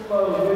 Uma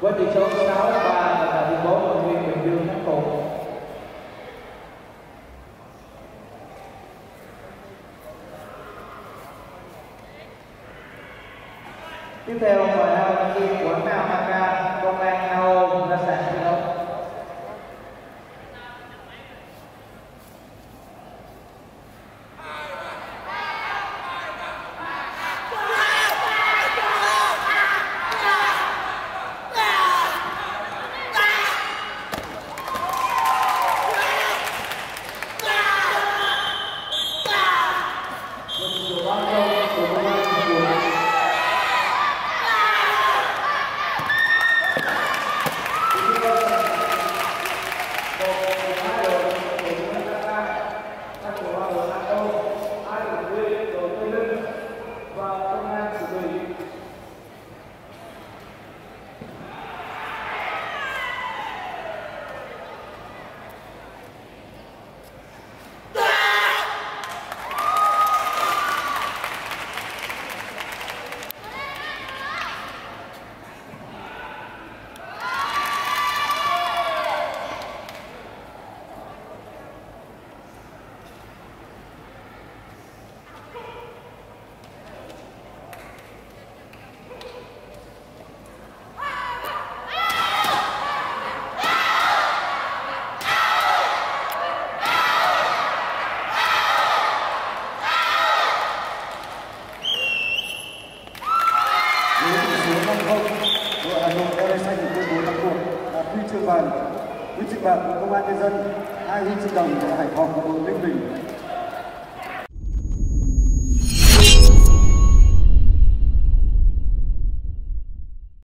quyết định số 63 là tuyên bố đội nguyên bình dương thắng phụ tiếp theo là đội viên quảng nam hk công an ao ra sàn vàng huy chương bạc của công an nhân dân, hai huy chương đồng của hải phòng và đội ninh bình.